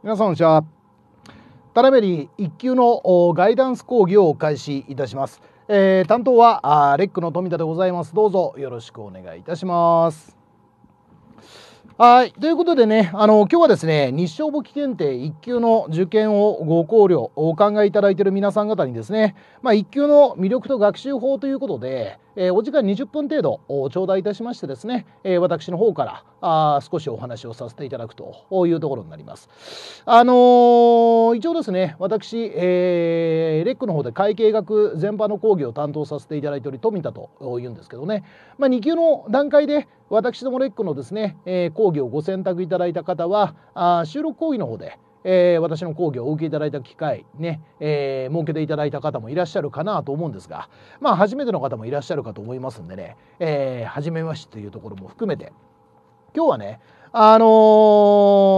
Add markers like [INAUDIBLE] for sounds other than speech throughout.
皆さんこんにちは。タラメリ1級のガイダンス講義を開始いたします、えー、担当はあレックの富田でございます。どうぞよろしくお願いいたします。はい。ということでねあの今日はですね日照簿記検定1級の受験をご考慮お考えいただいている皆さん方にですね、まあ、1級の魅力と学習法ということで、えー、お時間20分程度頂戴いたしましてですね、えー、私の方からあ少しお話をさせていただくというところになります。あのー、一応ですね私、えー、レックの方で会計学全般の講義を担当させていただいており富田というんですけどね、まあ、2級の段階で私どもレックのですね、えー、講義をご選択いただいた方はあ収録講義の方でえー、私の講義をお受けいただいた機会ね、えー、設けていただいた方もいらっしゃるかなと思うんですがまあ初めての方もいらっしゃるかと思いますんでね、えー、初めましてというところも含めて今日はねあの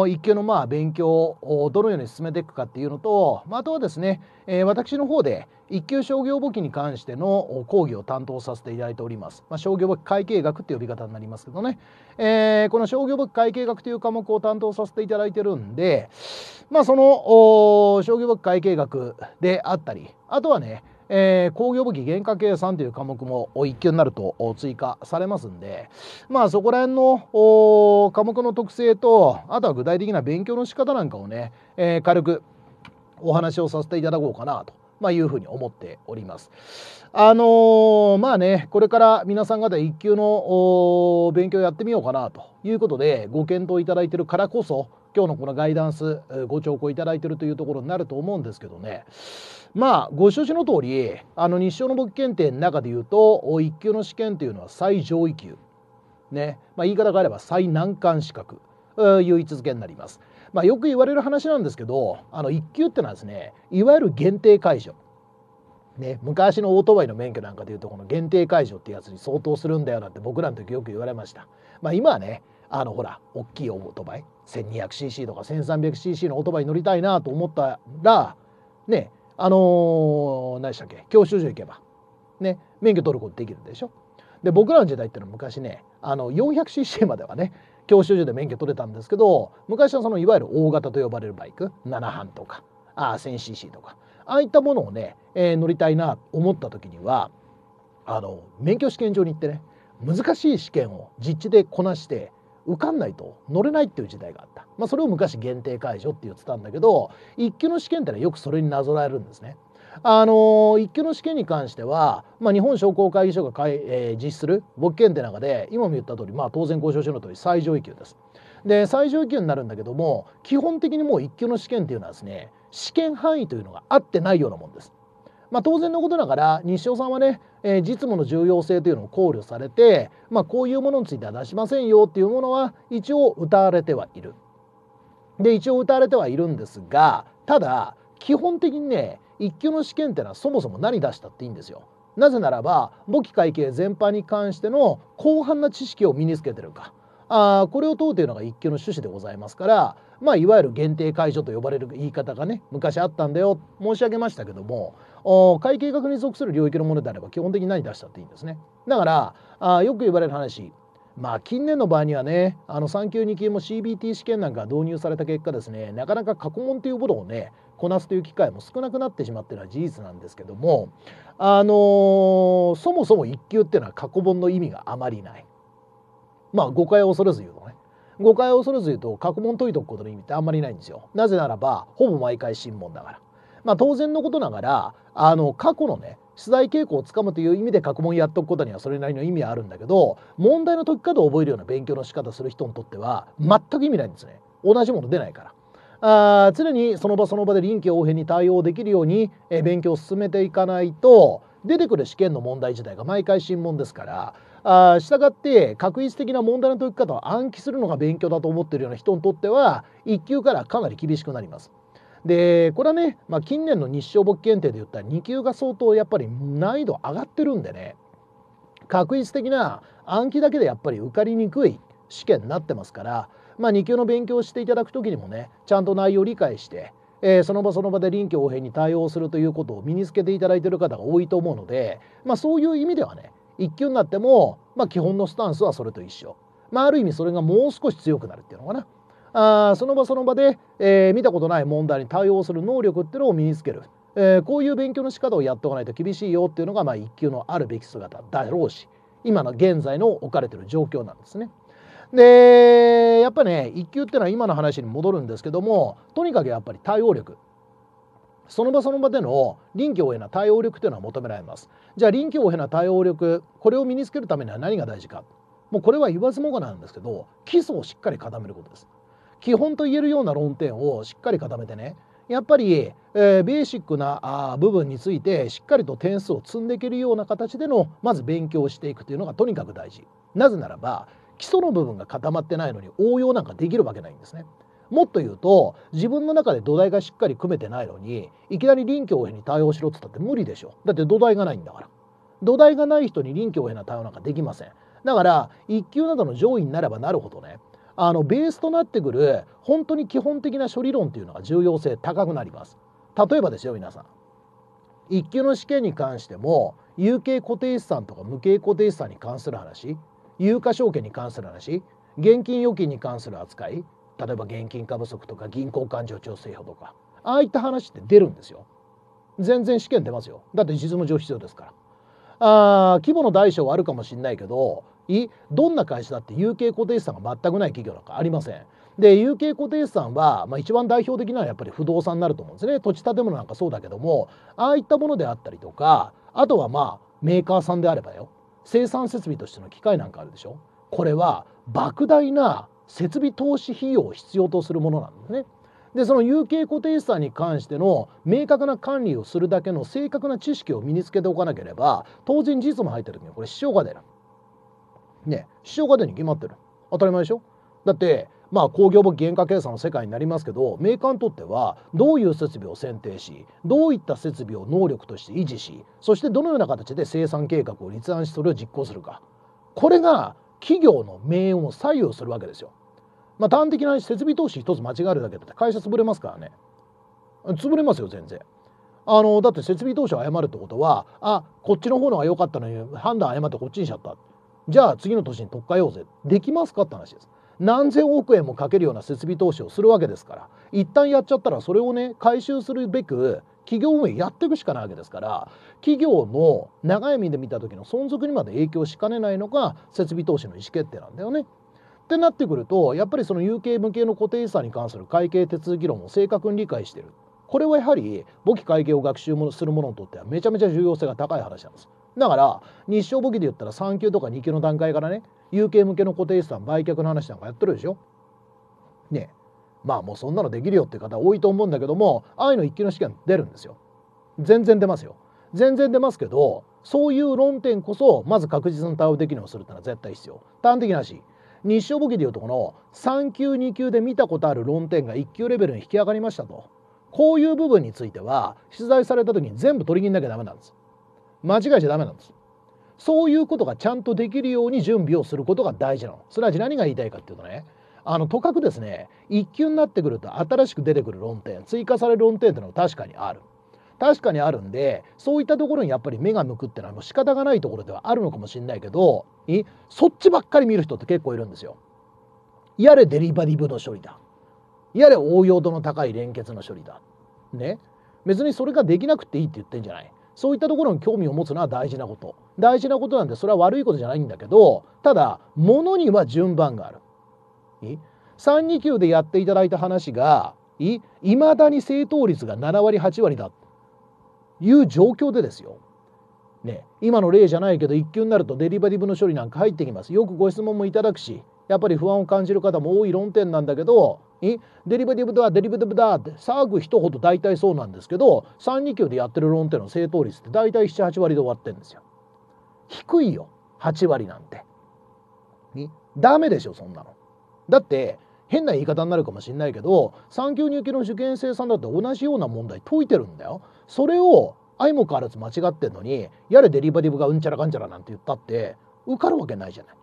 ー、一級のまあ勉強をどのように進めていくかっていうのと、まあ、あとはですね、えー、私の方で一級商業簿記に関しての講義を担当させていただいております。まあ、商業簿記会計学って呼び方になりますけどね、えー、この商業簿記会計学という科目を担当させていただいてるんで、まあ、その商業簿記会計学であったりあとはねえー、工業武器原価計算という科目も一級になると追加されますんでまあそこら辺の科目の特性とあとは具体的な勉強の仕方なんかをね、えー、軽くお話をさせていただこうかなと。まあ、いうふうに思っております。あのー、まあねこれから皆さん方一級の勉強やってみようかなということでご検討いただいてるからこそ今日のこのガイダンスご聴講いただいてるというところになると思うんですけどねまあご承知の通りあの日照の簿記検定の中でいうと1級の試験というのは最上位級ね、まあ、言い方があれば最難関資格いう位置づけになります。まあ、よく言われる話なんですけどあの1級ってのはですねいわゆる限定解除。ね、昔のオートバイの免許なんかでいうとこの限定解除ってやつに相当するんだよなんて僕らの時よく言われました。まあ、今はねあのほら大きいオートバイ 1200cc とか 1300cc のオートバイに乗りたいなと思ったらねあのー、何でしたっけ？教習所行けば。ね。免許取ることできるでしょ？で僕らの時代っていうのは昔ねあの 400cc まではね教習所で免許取れたんですけど昔はそのいわゆる大型と呼ばれるバイク7班とかあ 1000cc とかああいったものをね、えー、乗りたいなと思った時にはあの免許試験場に行ってね難しい試験を実地でこなして受かんないと乗れないっていう時代があった、まあ、それを昔限定解除って言ってたんだけど一級の試験ってのはよくそれになぞらえるんですね。あの一級の試験に関しては、まあ、日本商工会議所がかい、えー、実施する簿記検定の中で今も言った通り、まあ、当然交渉書の通り最上位級です。で最上位級になるんだけども基本的にもう一級の試験っていうのはですね試験範囲というのが合ってないようなもんです。まあ、当然のことながら日照さんはね、えー、実務の重要性というのを考慮されて、まあ、こういうものについては出しませんよっていうものは一応歌われてはいる。で一応歌われてはいるんですがただ基本的にね一級の試験ってのはそもそも何出したっていいんですよ。なぜならば簿記会計全般に関しての広範な知識を身につけてるかあこれを問うというのが一級の趣旨でございますからまあ、いわゆる限定解除と呼ばれる言い方がね昔あったんだよ申し上げましたけども会計学に属する領域のものであれば基本的に何出したっていいんですね。だからあよく言われる話まあ近年の場合にはねあの3級2級も CBT 試験なんか導入された結果ですねなかなか過去問というものをねこなすという機会も少なくなってしまっているのは事実なんですけどもあのー、そもそも1級っていうのは過去問の意味があまりない。まあ誤解を恐れず言うとね誤解を恐れず言うと過去問解いとくことの意味ってあんまりないんですよ。なぜならばほぼ毎回新問だから。まあ当然のことながらあの過去のね出題傾向をつかむという意味で過去問やっとくことにはそれなりの意味はあるんだけど問題の解き方を覚えるような勉強の仕方する人にとっては全く意味ないんですね。同じもの出ないから。あ常にその場その場で臨機応変に対応できるように、え勉強を進めていかないと出てくる試験の問題自体が毎回新問ですからあ従って確率的な問題の解き方を暗記するのが勉強だと思っているような人にとっては1級からかなり厳しくなります。でこれはね、まあ、近年の日照簿記検定で言ったら2級が相当やっぱり難易度上がってるんでね確率的な暗記だけでやっぱり受かりにくい試験になってますから、まあ、2級の勉強をしていただく時にもねちゃんと内容を理解して、えー、その場その場で臨機応変に対応するということを身につけていただいている方が多いと思うので、まあ、そういう意味ではね1級になっても、まあ、基本のスタンスはそれと一緒、まあ、ある意味それがもう少し強くなるっていうのかな。あその場その場で、えー、見たことない問題に対応する能力っていうのを身につける、えー、こういう勉強の仕方をやっておかないと厳しいよっていうのが、まあ、一級のあるべき姿だろうし今の現在の置かれてる状況なんですね。でやっぱね一級っていうのは今の話に戻るんですけどもとにかくやっぱり対応力その場その場での臨機応変な対応力というのは求められます。じゃあ臨機応変な対応力これを身につけるためには何が大事かもうこれは言わずもがなんですけど基礎をしっかり固めることです。基本と言えるような論点をしっかり固めてねやっぱり、えー、ベーシックなあ部分についてしっかりと点数を積んでいけるような形でのまず勉強をしていくというのがとにかく大事。なぜならば基礎の部分が固まってないのに応用なんかできるわけないんですね。もっと言うと自分の中で土台がしっかり組めてないのにいきなり臨機応変に対応しろって言ったって無理でしょだって土台がないんだから土台がない人に臨機応変な対応なんかできませんだから1級などの上位になればなるほどねあのベースとなってくる本当に基本的な処理論っていうのが重要性高くなります。例えばですよ皆さん。1級の試験に関しても有形固定資産とか無形固定資産に関する話有価証券に関する話現金預金に関する扱い例えば現金過不足とか銀行勘定調整法とかああいった話って出るんですよ。全然試験出ますよ。だって実務上必要ですから。あ規模の大小はあるかもしれないけどどんな会社だって有形固定資産が全くない企業なんかありませんで有形固定資産は、まあ、一番代表的なのはやっぱり不動産になると思うんですね土地建物なんかそうだけどもああいったものであったりとかあとはまあメーカーさんであればよ生産設備としての機械なんかあるでしょこれは莫大な設備投資費用を必要とするものなんですね。でその有形固定資産に関しての明確な管理をするだけの正確な知識を身につけておかなければ当然事実務入った時にこれ支障が出る。ね支障が出るに決まってる。当たり前でしょ。だってまあ工業簿原価計算の世界になりますけどメーカーにとってはどういう設備を選定しどういった設備を能力として維持しそしてどのような形で生産計画を立案しそれを実行するか。これが企業の命運を左右するわけですよ。まあ、端的な設備投資一つ間違えるだけで会社潰れますからね。潰れますよ全然。あのだって設備投資を誤るってことはあこっちの方のが良かったのに判断誤ってこっちにしちゃった。じゃあ次の年に取っ換えようぜできますかって話です。何千億円もかけるような設備投資をするわけですから一旦やっちゃったらそれをね回収するべく企業運営やっていくしかないわけですから企業の長い目で見た時の存続にまで影響しかねないのが設備投資の意思決定なんだよね。ってなってくるとやっぱりその有形無形の固定資産に関する会計手続き論を正確に理解してる。これはやはり簿記会計を学習する者にとってはめちゃめちゃ重要性が高い話なんです。だから日照簿記で言ったら3級とか2級の段階からね有形無形の固定資産売却の話なんかやってるでしょ。ねまあもうそんなのできるよって方多いと思うんだけどもああいうの1級の試験出るんですよ。全然出ますよ。全然出ますけどそういう論点こそまず確実に対応できるようにするってのは絶対必要。端的な話。日照簿記でいうとこの3級2級で見たことある論点が1級レベルに引き上がりましたと。こういう部分については出題された時に全部取り切んなきゃダメなんです。間違えちゃダメなんですそういうことがちゃんとできるように準備をすることが大事なのすなわち何が言いたいかっていうとねあのとかくですね1級になってくると新しく出てくる論点追加される論点っていうのは確かにある確かにあるんでそういったところにやっぱり目が向くっていうのはもう仕方がないところではあるのかもしれないけどそっちばっかり見る人って結構いるんですよ。やれデリバリブの処理だ。やれ応用度の高い連結の処理だ。ね。別にそれができなくていいって言ってんじゃない。そういったところに興味を持つのは大事なこと。大事なことなんでそれは悪いことじゃないんだけどただものには順番がある。3 2級でやっていただいた話がい？まだに正答率が7割8割だという状況でですよ。ね、今の例じゃないけど1級になるとデリバティブの処理なんか入ってきます。よくご質問もいただくし、やっぱり不安を感じる方も多い論点なんだけど、デリバティブだ、デリバティブだって騒ぐ人ほど大体そうなんですけど、3、2級でやってる論点の正答率って大体7、8割で終わってるんですよ。低いよ、8割なんて。ダメでしょ、そんなの。だって、変な言い方になるかもしれないけど3級入級の受験生さんだって同じような問題解いてるんだよ。それを相も変わらず間違ってんのにやれデリバティブがうんちゃらかんちゃらなんて言ったって受かるわけないじゃない。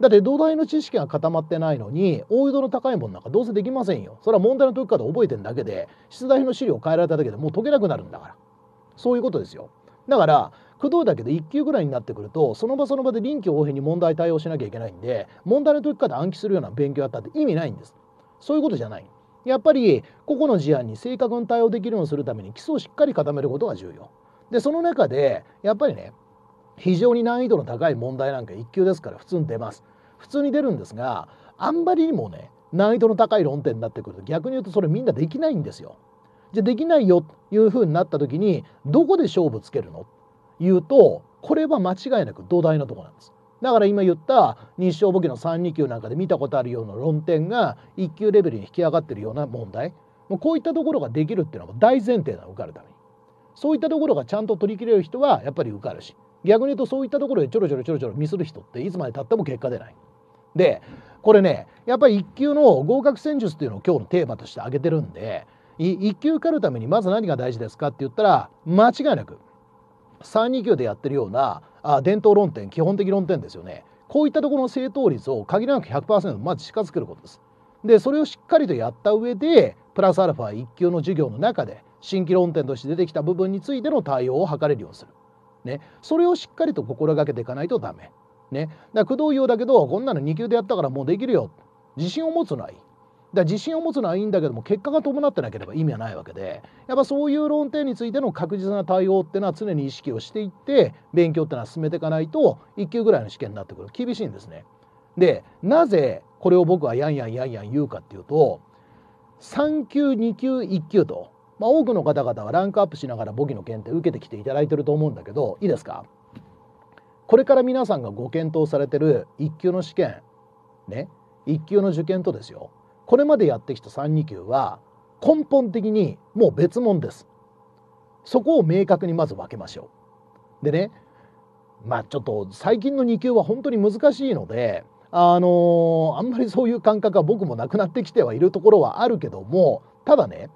だって土台の知識が固まってないのに大井戸の高いもんなんかどうせできませんよ。それは問題の解き方覚えてんだけで出題の資料を変えられただけでもう解けなくなるんだから。そういうことですよ。だから工藤だけど1級ぐらいになってくるとその場その場で臨機応変に問題対応しなきゃいけないんで問題の解き方暗記するような勉強やったって意味ないんです。そういうことじゃない。やっぱり個々の事案に正確に対応できるようにするために基礎をしっかり固めることが重要。でその中でやっぱりね非常に難易度の高い問題なんか1級ですから普通に出ます。普通に出るんですがあんまりにもね難易度の高い論点になってくると逆に言うとそれみんなできないんですよ。じゃできないよというふうになった時にどこで勝負つけるの？言うとこれは間違いなく土台のとこなんです。だから今言った日照簿記の3、2級なんかで見たことあるような論点が1級レベルに引き上がってるような問題もうこういったところができるっていうのは大前提な受かるためにそういったところがちゃんと取り切れる人はやっぱり受かるし逆に言うとそういったところでちょろちょろちょろちょろミスる人っていつまでたっても結果出ない。でこれねやっぱり1級の合格戦術っていうのを今日のテーマとして挙げてるんで1級受かるためにまず何が大事ですかって言ったら間違いなく3、2級でやってるようなあ伝統論点基本的論点ですよねこういったところの正答率を限りなく100%まず近づけることです。でそれをしっかりとやった上でプラスアルファ1級の授業の中で新規論点として出てきた部分についての対応を図れるようにする。ね、それをしっかりと心がけていかないとダメ。ね、だから工藤用だけどこんなの2級でやったからもうできるよ自信を持つのはいい。だ自信を持つのはいいんだけども結果が伴ってなければ意味はないわけでやっぱそういう論点についての確実な対応っていうのは常に意識をしていって勉強っていうのは進めていかないと1級ぐらいの試験になってくる厳しいんですね。でなぜこれを僕はやんやんやんやん言うかっていうと3級2級1級と、まあ、多くの方々はランクアップしながら簿記の検定受けてきていただいてると思うんだけどいいですか？これから皆さんがご検討されてる1級の試験ね1級の受験とですよこれまでやってきた3、2級は根本的にもう別物です。そこを明確にまず分けましょう。でねまあちょっと最近の2級は本当に難しいのであのー、あんまりそういう感覚は僕もなくなってきてはいるところはあるけどもただね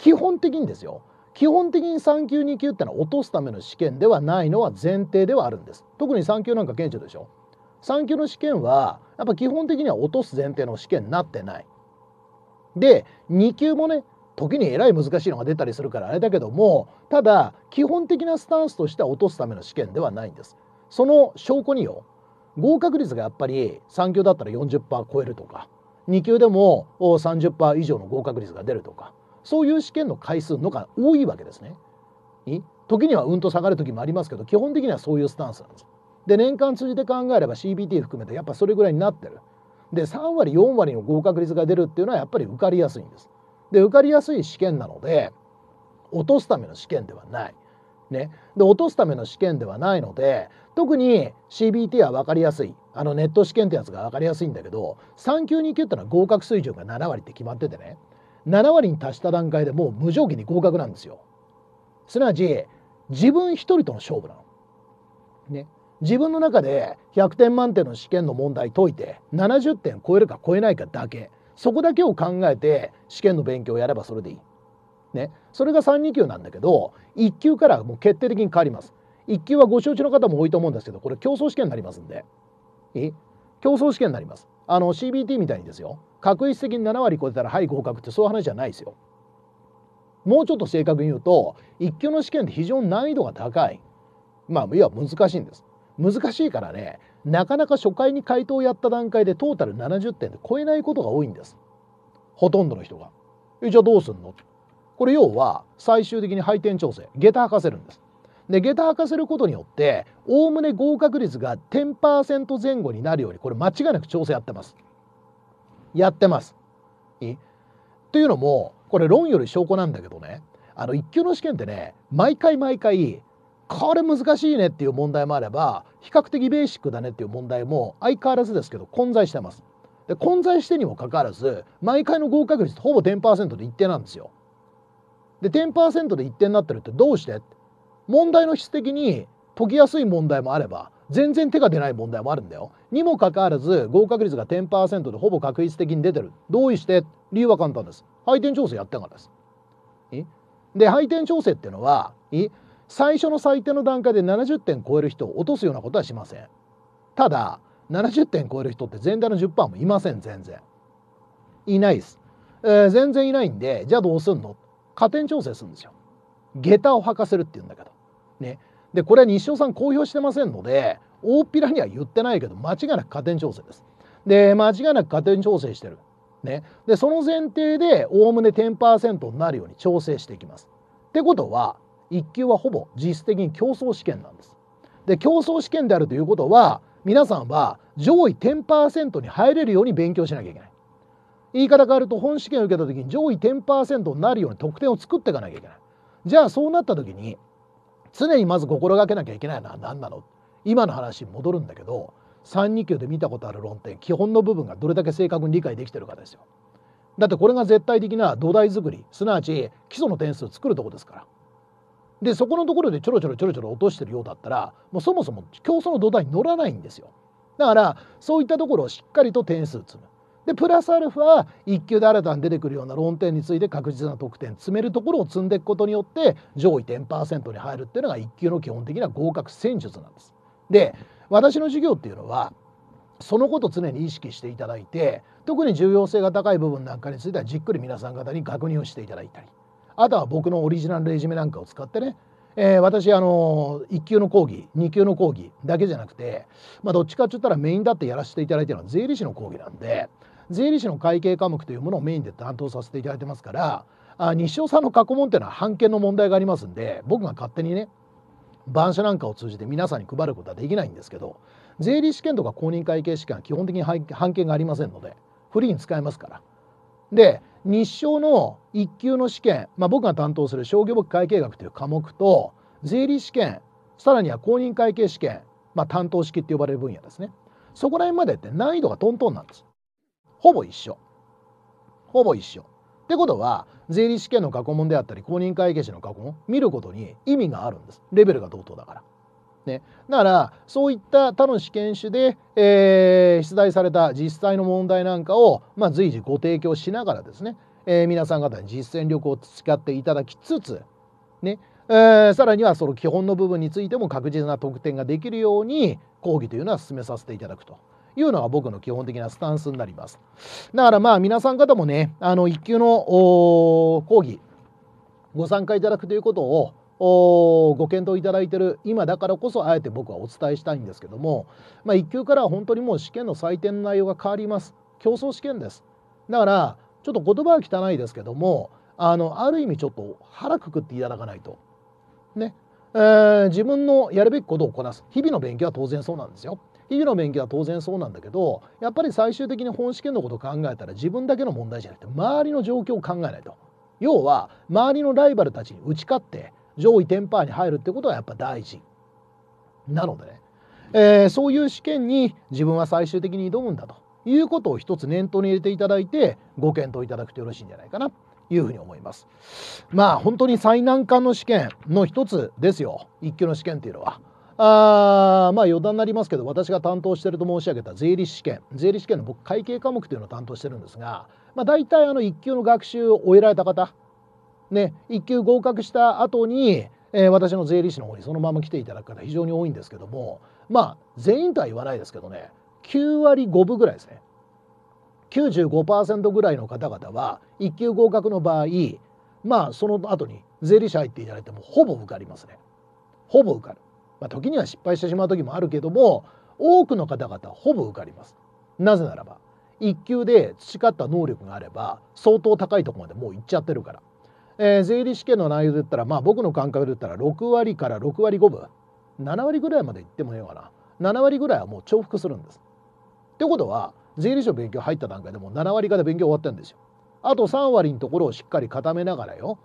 基本的にですよ。基本的に3級2級ってのは落とすための試験ではないのは前提ではあるんです。特に3級なんか顕著でしょ。3級の試験はやっぱ基本的には落とす前提の試験になってない。で2級もね時にえらい難しいのが出たりするからあれだけどもただ基本的なスタンスとしては落とすための試験ではないんです。その証拠によ合格率がやっぱり3級だったら40%超えるとか2級でも30%以上の合格率が出るとかそういう試験の回数のが多いわけですね。時にはうんと下がる時もありますけど基本的にはそういうスタンスなんです。で年間通じて考えれば CBT 含めてやっぱそれぐらいになってる。で3割4割の合格率が出るっていうのはやっぱり受かりやすいんです。で受かりやすい試験なので落とすための試験ではない。ね、で落とすための試験ではないので特に CBT は分かりやすいあのネット試験ってやつが分かりやすいんだけど3級2級ってのは合格水準が7割って決まっててね7割に達した段階でもう無条件に合格なんですよ。すなわち自分一人との勝負なの。ね、自分の中で100点満点の試験の問題解いて70点超えるか超えないかだけそこだけを考えて試験の勉強をやればそれでいい。ね、それが3、2級なんだけど1級からもう決定的に変わります。1級はご承知の方も多いと思うんですけどこれ競争試験になりますんでえ？競争試験になります。あの CBT みたいにですよ確率的に7割超えたらはい合格ってそういう話じゃないですよ。もうちょっと正確に言うと1級の試験って非常に難易度が高いまあいわ難しいんです。難しいからねなかなか初回に回答をやった段階でトータル70点で超えないことが多いんですほとんどの人が。えじゃあどうすんの？これ要は最終的に配点調整下駄履かせるんです。で下駄履かせることによっておおむね合格率が10%前後になるようにこれ間違いなく調整やってます。やってます。いというのもこれ論より証拠なんだけどねあの1級の試験ってね毎回毎回これ難しいねっていう問題もあれば比較的ベーシックだねっていう問題も相変わらずですけど混在してます。で混在してにもかかわらず毎回の合格率ほぼ10%で一定なんですよ。で10%で一定になってるってどうして？問題の質的に解きやすい問題もあれば全然手が出ない問題もあるんだよ。にもかかわらず合格率が10%でほぼ確率的に出てる。どうして？理由は簡単です。配点調整やってんからです。で配点調整っていうのは最初の採点の段階で70点超える人を落とすようなことはしません。ただ70点超える人って全体の10%もいません全然。いないです、えー、全然いないんでじゃあどうすんの？加点調整するんですよ。下駄を履かせるって言うんだけど。ねでこれは日照さん公表してませんので大っぴらには言ってないけど間違いなく加点調整ですで間違いなく加点調整してるね、でその前提でおおむね10%になるように調整していきます。ってことは1級はほぼ実質的に競争試験なんです。で競争試験であるということは皆さんは上位10%に入れるように勉強しなきゃいけない。言い方変わると本試験を受けた時に上位10%になるように得点を作っていかなきゃいけない。じゃあそうなった時に常にまず心がけなきゃいけないのは何なの？今の話に戻るんだけど3 2級で見たことある論点基本の部分がどれだけ正確に理解できてるかですよ。だってこれが絶対的な土台作りすなわち基礎の点数を作るとこですから。でそこのところでちょろちょろちょろちょろ落としてるようだったらもうそもそも競争の土台に乗らないんですよ。だからそういったところをしっかりと点数積む。でプラスアルファ1級で新たに出てくるような論点について確実な得点詰めるところを積んでいくことによって上位10%に入るっていうのが1級の基本的な合格戦術なんです。で私の授業っていうのはそのこと常に意識していただいて特に重要性が高い部分なんかについてはじっくり皆さん方に確認をしていただいたりあとは僕のオリジナルレジュメなんかを使ってねえー、私あの1級の講義2級の講義だけじゃなくて、まあ、どっちかって言ったらメインだってやらせていただいてるのは税理士の講義なんで税理士の会計科目というものをメインで担当させていただいてますからあ日照さんの過去問っていうのは判件の問題がありますんで僕が勝手にね板書なんかを通じて皆さんに配ることはできないんですけど税理士試験とか公認会計試験は基本的に判件がありませんのでフリーに使えますから。で日照の1級の試験、まあ、僕が担当する商業簿記会計学という科目と税理士試験さらには公認会計試験、まあ、担当式って呼ばれる分野ですねそこら辺までって難易度がトントンなんですほぼ一緒。ほぼ一緒。ってことは税理士試験の過去問であったり公認会計士の過去問見ることに意味があるんです。レベルが同等だから。ね、だからそういった他の試験種で、えー、出題された実際の問題なんかを、まあ、随時ご提供しながらですね、えー、皆さん方に実践力を培っていただきつつ、ね。えー、さらにはその基本の部分についても確実な得点ができるように講義というのは進めさせていただくと。いうのが僕の基本的なスタンスになります。だからまあ皆さん方もね、あの1級の講義ご参加いただくということをご検討いただいている今だからこそあえて僕はお伝えしたいんですけども、まあ、1級からは本当にもう試験の採点の内容が変わります。競争試験です。だからちょっと言葉は汚いですけどもあのある意味ちょっと腹くくっていただかないと。ね、えー、自分のやるべきことをこなす。日々の勉強は当然そうなんですよ。日々の勉強は当然そうなんだけどやっぱり最終的に本試験のことを考えたら自分だけの問題じゃなくて周りの状況を考えないと。要は周りのライバルたちに打ち勝って上位10%に入るってことはやっぱ大事。なのでね、えー、そういう試験に自分は最終的に挑むんだと。いうことを一つ念頭に入れていただいてご検討いただくとよろしいんじゃないかな。というふうに思います。まあ本当に最難関の試験の一つですよ。一級の試験っていうのは。あまあ余談になりますけど私が担当してると申し上げた税理士試験税理士試験の僕会計科目というのを担当してるんですが、まあ、大体あの1級の学習を終えられた方ね、1級合格した後に、えー、私の税理士の方にそのまま来ていただく方非常に多いんですけどもまあ全員とは言わないですけどね9割5分ぐらいですね。95%ぐらいの方々は1級合格の場合まあその後に税理士入っていただいてもほぼ受かりますね。ほぼ受かる、まあ、時には失敗してしまう時もあるけども多くの方々ほぼ受かりますなぜならば1級で培った能力があれば相当高いとこまでもう行っちゃってるからえー、税理試験の内容で言ったらまあ僕の感覚で言ったら6割から6割5分7割ぐらいまでいってもいいのかな7割ぐらいはもう重複するんです。ってことは税理士の勉強入った段階でも7割から勉強終わってるんですよ。あと3割のところをしっかり固めながらよ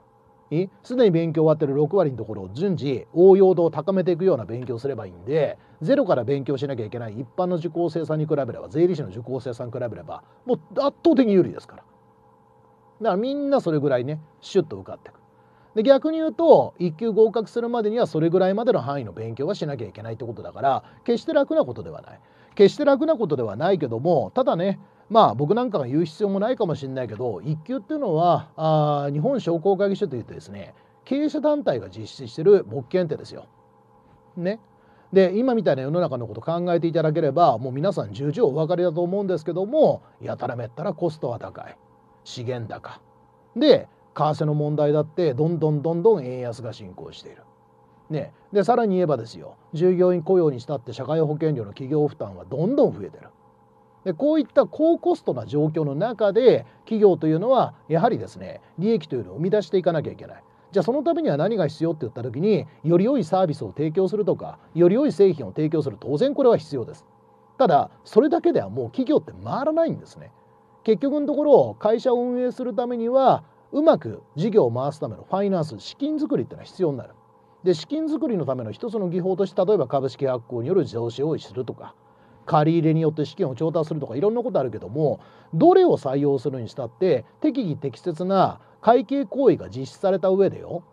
すでに勉強終わってる6割のところを順次応用度を高めていくような勉強すればいいんでゼロから勉強しなきゃいけない一般の受講生さんに比べれば税理士の受講生さんに比べればもう圧倒的に有利ですから。だからみんなそれぐらいねシュッと受かっていくで逆に言うと1級合格するまでにはそれぐらいまでの範囲の勉強はしなきゃいけないってことだから決して楽なことではない決して楽なことではないけどもただねまあ僕なんかが言う必要もないかもしれないけど1級っていうのはあ日本商工会議所といってですね経営者団体が実施してる簿記検定ですよ。ね。で今みたいな世の中のこと考えていただければもう皆さん重々お分かりだと思うんですけどもやたらめったらコストは高い。資源高で為替の問題だってどんどんどんどん円安が進行している。ね、でさらに言えばですよ従業員雇用にしたって社会保険料の企業負担はどんどん増えてる。でこういった高コストな状況の中で企業というのはやはりですね利益というのを生み出していかなきゃいけない。じゃあそのためには何が必要って言った時により良いサービスを提供するとかより良い製品を提供する当然これは必要です。ただそれだけではもう企業って回らないんですね。結局のところ会社を運営するためにはうまく事業を回すためのファイナンス資金作りっていうのは必要になる。で資金作りのための一つの技法として例えば株式発行による上司をするとか借り入れによって資金を調達するとかいろんなことあるけどもどれを採用するにしたって適宜適切な会計行為が実施された上でよ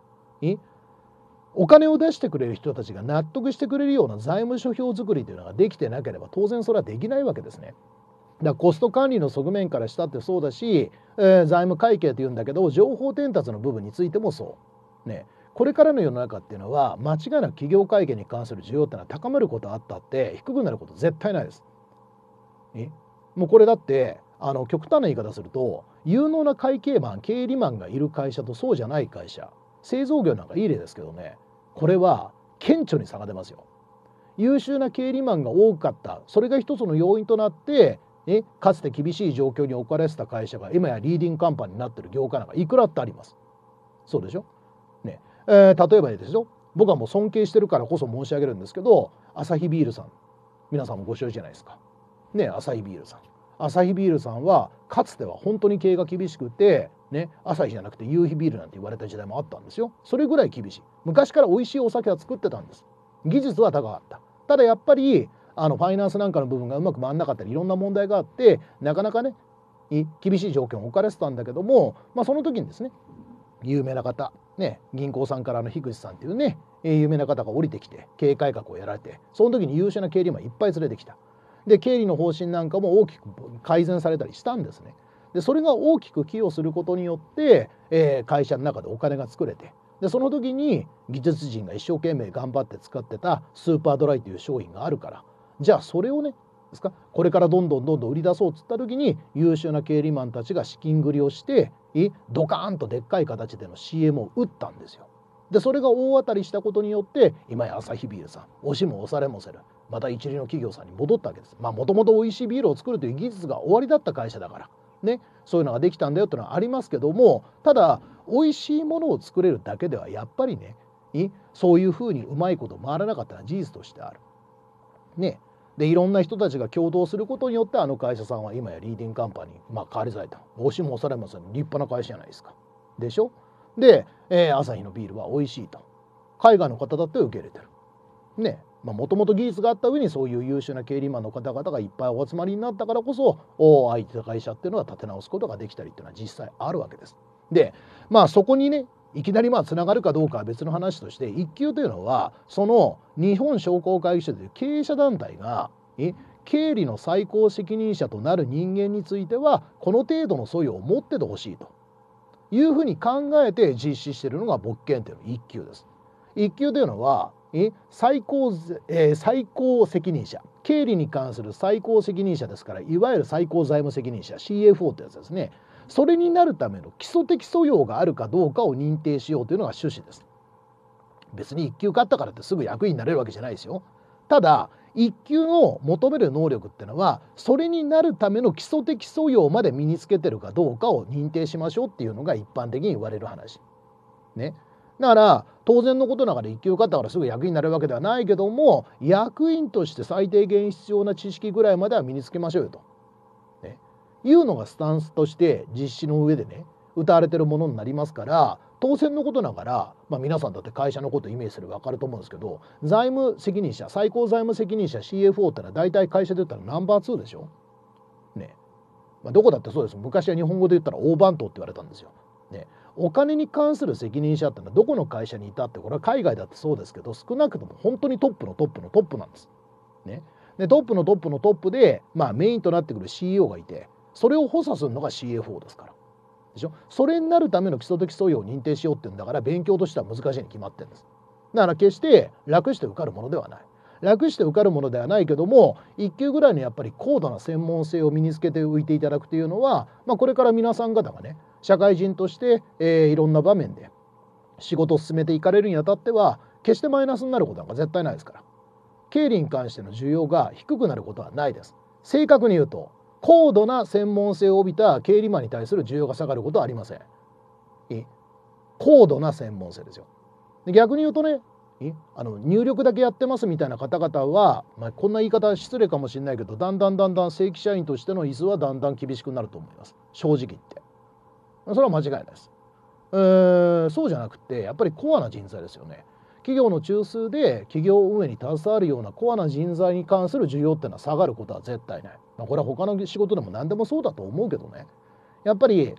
お金を出してくれる人たちが納得してくれるような財務諸表作りというのができてなければ当然それはできないわけですね。だからコスト管理の側面からしたってそうだし、えー、財務会計っていうんだけど情報伝達の部分についてもそう。ね、これからの世の中っていうのは間違いなく企業会計に関する需要っていうのは高まることあったって低くなること絶対ないです。え？もうこれだってあの極端な言い方すると有能な会計マン経理マンがいる会社とそうじゃない会社製造業なんかいい例ですけどねこれは顕著に差が出ますよ。優秀な経理マンが多かったそれが一つの要因となってえ？かつて厳しい状況に置かれてた会社が今やリーディングカンパニーになってる業界なんかいくらってあります。そうでしょ？えー、例えばですよ僕はもう尊敬してるからこそ申し上げるんですけどアサヒビールさん皆さんもご承知じゃないですか。ねアサヒビールさん。アサヒビールさんはかつては本当に経営が厳しくてねアサヒじゃなくて夕日ビールなんて言われた時代もあったんですよ。それぐらい厳しい。昔から美味しいお酒は作ってたんです。技術は高かった。ただやっぱりあのファイナンスなんかの部分がうまく回んなかったりいろんな問題があってなかなかね厳しい条件を置かれてたんだけども、まあ、その時にですね有名な方、ね、銀行さんからの樋口さんっていうね有名な方が降りてきて経営改革をやられてその時に優秀な経理マンいっぱい連れてきた。で経理の方針なんかも大きく改善されたりしたんですね。でそれが大きく寄与することによって、えー、会社の中でお金が作れてでその時に技術人が一生懸命頑張って使ってたスーパードライという商品があるからじゃあそれをねですか？これからどんどんどんどん売り出そうっつった時に優秀な経理マンたちが資金繰りをしてドカーンとでっかい形での CM を打ったんですよ。でそれが大当たりしたことによって今やアサヒビールさん押しも押されもせるまた一流の企業さんに戻ったわけです。まあもともと美味しいビールを作るという技術が終わりだった会社だからねそういうのができたんだよっていうのはありますけどもただ美味しいものを作れるだけではやっぱりねそういうふうにうまいこと回らなかったのは事実としてある。ねでいろんな人たちが共同することによってあの会社さんは今やリーディングカンパニー、まあ、変わりされた押しも押されません立派な会社じゃないですか。でしょ？で、えー、朝日のビールは美味しいと海外の方だって受け入れてる。ねもともと技術があった上にそういう優秀な経理マンの方々がいっぱいお集まりになったからこそお相手会社っていうのは立て直すことができたりっていうのは実際あるわけです。でまあそこにねいきなりまあつながるかどうかは別の話として一級というのはその日本商工会議所という経営者団体が経理の最高責任者となる人間についてはこの程度の素養を持っててほしいと。いうふうに考えて実施しているのが勃検定の一級です。一級というのは最高、えー、最高責任者。経理に関する最高責任者ですからいわゆる最高財務責任者 CFO ってやつですね。それになるための基礎的素養があるかどうかを認定しようというのが趣旨です。別に1級勝ったからってすぐ役員になれるわけじゃないですよ。ただ1級の求める能力ってのはそれになるための基礎的素養まで身につけてるかどうかを認定しましょうっていうのが一般的に言われる話。ね。だから当然のことながら1級勝ったからすぐ役員になれるわけではないけども役員として最低限必要な知識ぐらいまでは身につけましょうよと。いうのがスタンスとして実施の上でね歌われてるものになりますから当然のことながら、まあ、皆さんだって会社のことをイメージすれば分かると思うんですけど財務責任者最高財務責任者 CFO ってのは大体会社で言ったらナンバー2でしょ？ね。まあ、どこだってそうです昔は日本語で言ったら大番頭って言われたんですよ。ね。お金に関する責任者ってのはどこの会社にいたってこれは海外だってそうですけど少なくとも本当にトップのトップのトップなんです。ね。でトップのトップのトップで、まあ、メインとなってくる CEO がいてそれを補佐するのが CFO ですから。でしょ？それになるための基礎的素養を認定しようっていうんだから勉強としては難しいに決まってるんです。だから決して楽して受かるものではない。楽して受かるものではないけども1級ぐらいのやっぱり高度な専門性を身につけて浮いていただくというのは、まあ、これから皆さん方がね社会人として、えー、いろんな場面で仕事を進めていかれるにあたっては決してマイナスになることなんか絶対ないですから経理に関しての需要が低くなることはないです正確に言うと高度な専門性を帯びた経理マンに対する需要が下がることはありません。高度な専門性ですよ。で逆に言うとねあの入力だけやってますみたいな方々は、まあ、こんな言い方失礼かもしれないけどだんだんだんだん正規社員としての椅子はだんだん厳しくなると思います。正直言って。それは間違いないです、えー、そうじゃなくてやっぱりコアな人材ですよね。企業の中枢で企業運営に携わるようなコアな人材に関する需要っていうのは下がることは絶対ない、まあ、これは他の仕事でも何でもそうだと思うけどね。やっぱり、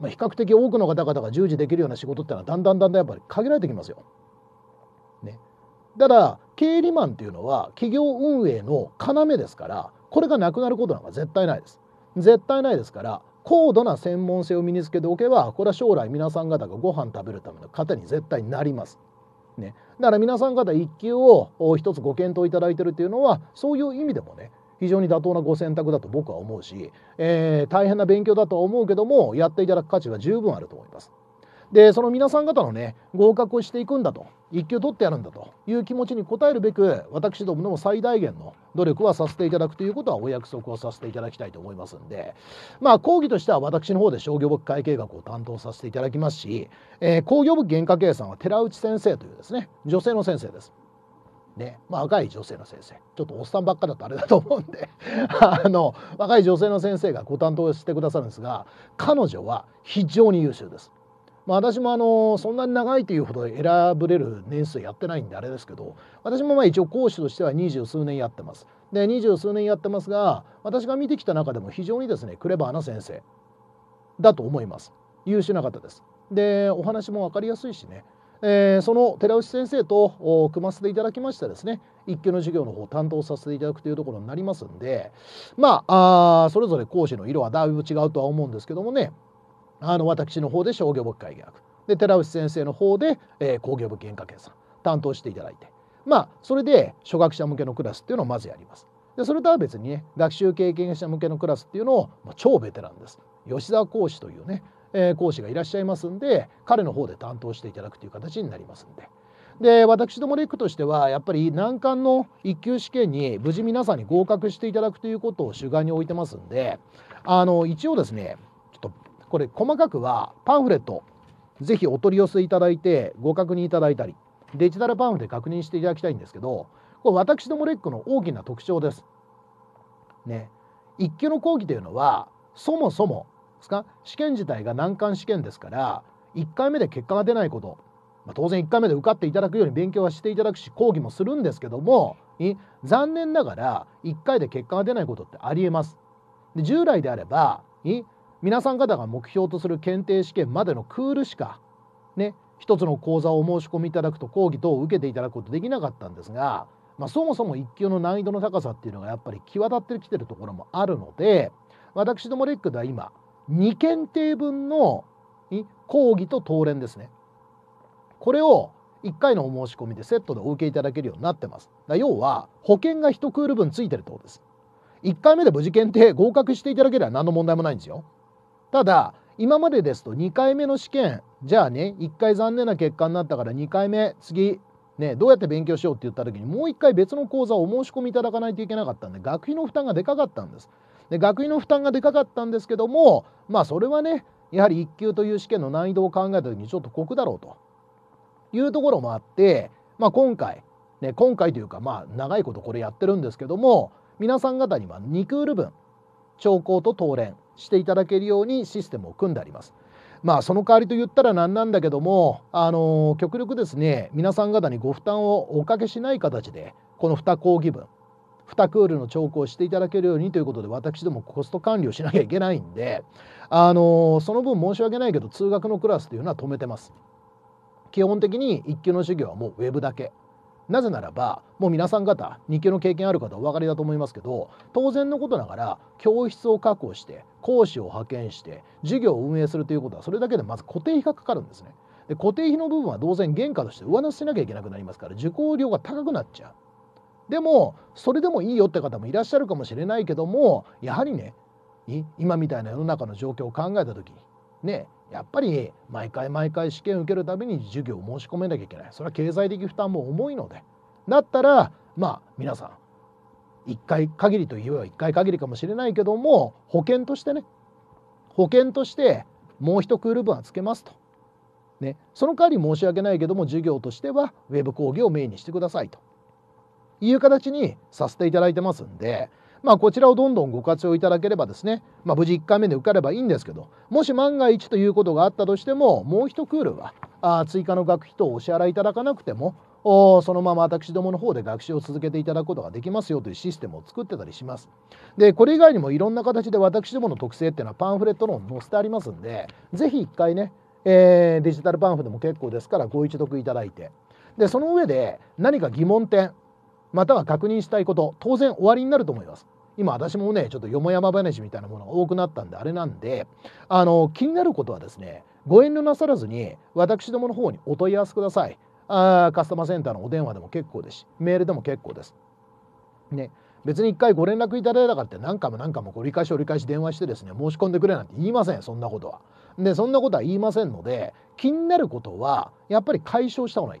まあ、比較的多くの方々が従事できるような仕事っていうのはだんだんだんだんやっぱり限られてきますよ。ね、ただ経理マンっていうのは企業運営の要ですからこれがなくなることなんか絶対ないです。絶対ないですから高度な専門性を身につけておけばこれは将来皆さん方がご飯食べるための糧に絶対なります。ね、だから皆さん方一級を一つご検討いただいてるっていうのはそういう意味でもね非常に妥当なご選択だと僕は思うし、えー、大変な勉強だとは思うけどもやっていただく価値は十分あると思います。でその皆さん方のね合格をしていくんだと一級取ってやるんだという気持ちに応えるべく私どもの最大限の努力はさせていただくということはお約束をさせていただきたいと思いますんでまあ講義としては私の方で商業物会計学を担当させていただきますし、えー、工業物原価計算は寺内先生というですね女性の先生です。ねまあ、若い女性の先生ちょっとおっさんばっかだとあれだと思うんで [LAUGHS] あの若い女性の先生がご担当してくださるんですが彼女は非常に優秀です。まあ、私もあのそんなに長いというほど選ばれる年数やってないんであれですけど私もまあ一応講師としては二十数年やってます。で二十数年やってますが私が見てきた中でも非常にですねクレバーな先生だと思います。優秀な方です。でお話も分かりやすいしね、えー、その寺内先生と組ませていただきましてですね一級の授業の方を担当させていただくというところになりますんでまあそれぞれ講師の色はだいぶ違うとは思うんですけどもねあの私の方で商業物会議学で寺内先生の方で、えー、工業物件化計算担当していただいてまあそれで初学者向けのクラスっていうのをまずやります。でそれとは別にね学習経験者向けのクラスっていうのを、まあ、超ベテランです吉沢講師というね、え、講師がいらっしゃいますんで彼の方で担当していただくという形になりますんで。で私どもレックとしてはやっぱり難関の1級試験に無事皆さんに合格していただくということを主眼に置いてますんであの一応ですねちょっとこれ細かくはパンフレットぜひお取り寄せいただいてご確認いただいたりデジタルパンフで確認していただきたいんですけどこれ私どもレックの大きな特徴です。ね、一級の講義というのはそもそもですか？試験自体が難関試験ですから1回目で結果が出ないこと、まあ、当然1回目で受かっていただくように勉強はしていただくし講義もするんですけども残念ながら1回で結果が出ないことってありえます。で従来であれば皆さん方が目標とする検定試験までのクールしかね一つの講座をお申し込みいただくと講義等を受けていただくことできなかったんですが、まあ、そもそも1級の難易度の高さっていうのがやっぱり際立ってきてるところもあるので私どもレックでは今2検定分の講義と答練ですねこれを1回のお申し込みでセットでお受けいただけるようになってます。要は保険が1クール分ついてるってことです。1回目で無事検定合格していただければ何の問題もないんですよ。ただ今までですと2回目の試験じゃあね1回残念な結果になったから2回目次ね、どうやって勉強しようって言った時にもう一回別の講座をお申し込みいただかないといけなかったんで学費の負担がでかかったんです。で学費の負担がでかかったんですけどもまあそれはねやはり1級という試験の難易度を考えた時にちょっと酷だろうというところもあって、まあ、今回、ね、今回というかまあ長いことこれやってるんですけども皆さん方には2クール分兆候と答練していただけるようにシステムを組んであります。まあその代わりと言ったら何なんだけどもあの極力ですね皆さん方にご負担をおかけしない形でこの2講義分2クールの兆候をしていただけるようにということで私どもコスト管理をしなきゃいけないんであのその分申し訳ないけど通学のクラスというのは止めてます。基本的に1級の授業はもうウェブだけなぜならばもう皆さん方日級の経験ある方お分かりだと思いますけど当然のことながら教室を確保して講師を派遣して授業を運営するということはそれだけでまず固定費がかかるんですね。で固定費の部分は当然原価として上乗せしなきゃいけなくなりますから受講料が高くなっちゃう。でもそれでもいいよって方もいらっしゃるかもしれないけどもやはりね今みたいな世の中の状況を考えた時にねやっぱり毎回毎回試験受けるたびに授業を申し込めなきゃいけない。それは経済的負担も重いので。だったらまあ皆さん1回限りといえば1回限りかもしれないけども保険としてね保険としてもう1クール分はつけますと。ね、その代わり申し訳ないけども授業としてはウェブ講義をメインにしてくださいと。いう形にさせていただいてますんで、まあ、こちらをどんどんご活用いただければですね、まあ、無事1回目で受かればいいんですけどもし万が一ということがあったとしてももう1クールはあ追加の学費等をお支払いいただかなくてもそのまま私どもの方で学習を続けていただくことができますよというシステムを作ってたりします。で、これ以外にもいろんな形で私どもの特性っていうのはパンフレットの載せてありますんで、ぜひ一回ね、えー、デジタルパンフでも結構ですからご一読いただいて、で、その上で何か疑問点、または確認したいこと、当然終わりになると思います。今私もねちょっとよもやま話みたいなものが多くなったんであれなんであの気になることはですねご遠慮なさらずに私どもの方にお問い合わせください。あカスタマーセンターのお電話でも結構ですしメールでも結構です。ね別に一回ご連絡いただいたからって何回も何回も繰り返し折り返し電話してですね申し込んでくれなんて言いませんそんなことは。でそんなことは言いませんので気になることはやっぱり解消した方がいい。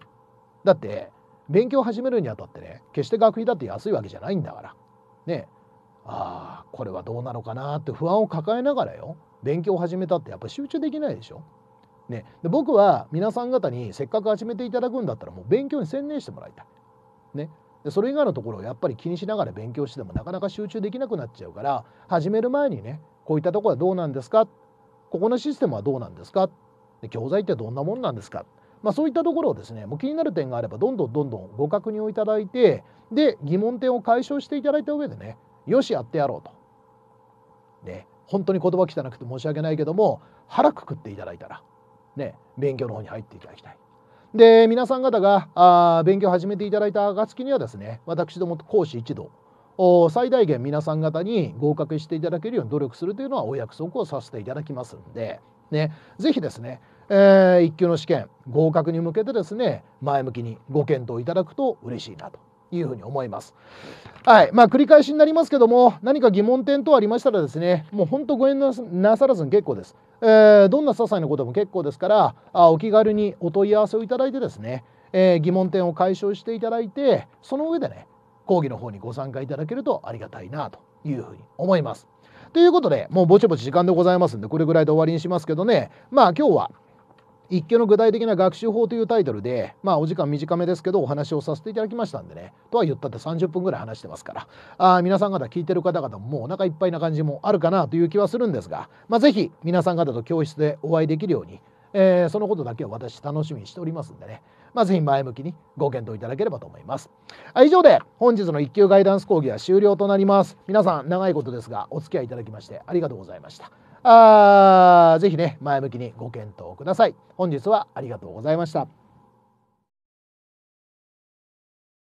だって勉強を始めるにあたってね決して学費だって安いわけじゃないんだから。ね。ああこれはどうなのかなって不安を抱えながらよ。勉強を始めたってやっぱ集中できないでしょ。ね、で僕は皆さん方にせっかく始めていただくんだったらもう勉強に専念してもらいたい。ね、でそれ以外のところをやっぱり気にしながら勉強してもなかなか集中できなくなっちゃうから始める前にねこういったところはどうなんですか？ここのシステムはどうなんですか？で教材ってどんなもんなんですか、まあ、そういったところをですねもう気になる点があればどんどんどんどんご確認をいただいてで疑問点を解消していただいた上でねよしやってやろうと。ね本当に言葉汚くて申し訳ないけども腹くくっていただいたらね、勉強の方に入っていただきたい。で皆さん方があ勉強を始めていただいた暁にはですね私ども講師一同最大限皆さん方に合格していただけるように努力するというのはお約束をさせていただきますんで、ね、ぜひですね、えー、1級の試験合格に向けてですね前向きにご検討いただくと嬉しいなというふうに思います。はい。まあ、繰り返しになりますけども、何か疑問点等ありましたらですね、もう本当ご遠慮なさらずに結構です。えー、どんな些細なことも結構ですから、あお気軽にお問い合わせをいただいてですね、えー、疑問点を解消していただいて、その上でね、講義の方にご参加いただけるとありがたいなというふうに思います。ということで、もうぼちぼち時間でございますんで、これぐらいで終わりにしますけどね、まあ今日は一挙の具体的な学習法というタイトルで、まあお時間短めですけどお話をさせていただきましたんでね、とは言ったって30分ぐらい話してますから、あ皆さん方聞いてる方々ももうお腹いっぱいな感じもあるかなという気はするんですが、まあぜひ皆さん方と教室でお会いできるように、えー、そのことだけを私楽しみにしておりますんでね、まあ、ぜひ前向きにご検討いただければと思います。以上で本日の一級ガイダンス講義は終了となります。皆さん長いことですがお付き合いいただきましてありがとうございました。あぜひね前向きにご検討ください。本日はありがとうございました。